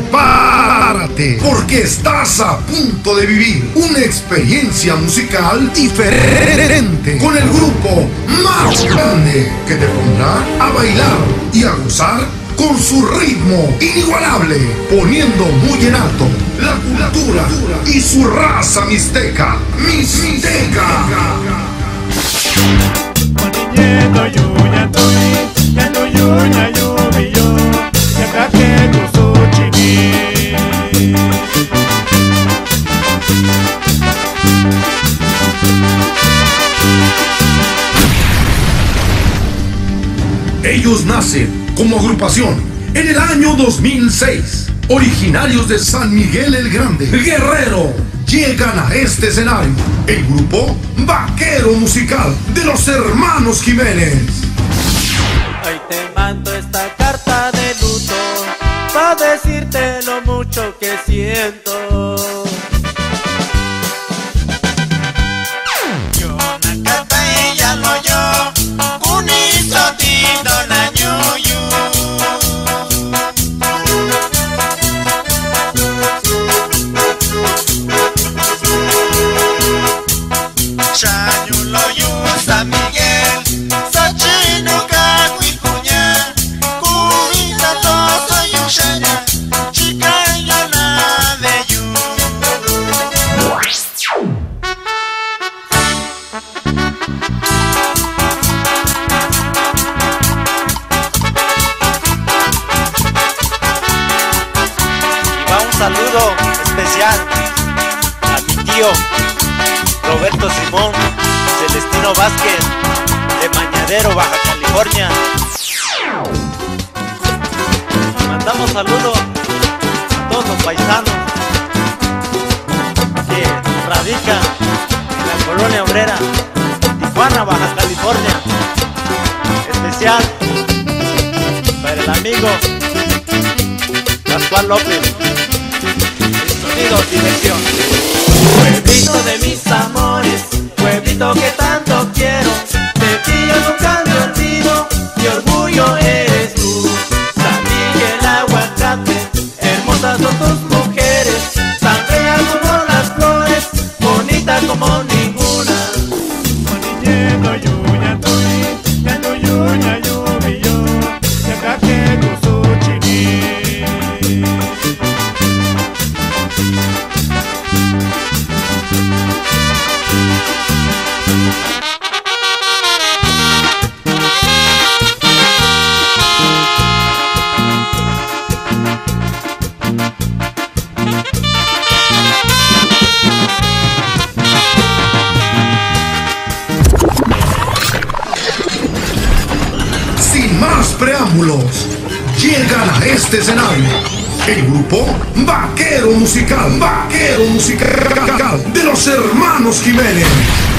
prepárate, porque estás a punto de vivir una experiencia musical diferente con el grupo más grande que te pondrá a bailar y a gozar con su ritmo inigualable, poniendo muy en alto la cultura y su raza mixteca, mixteca. Nacen como agrupación en el año 2006. Originarios de San Miguel el Grande, Guerrero, llegan a este escenario el grupo Vaquero Musical de los Hermanos Jiménez. Hoy te mando esta Y va un saludo especial a mi tío Roberto Simón Celestino Vázquez de Mañadero, Baja California. Mandamos saludos a todos los paisanos que radican en la colonia obrera Tijuana, Baja California. Especial para el amigo Pascual López. El sonido diversión. Preámbulos, llegan a este escenario el grupo Vaquero Musical, Vaquero Musical de los Hermanos Jiménez.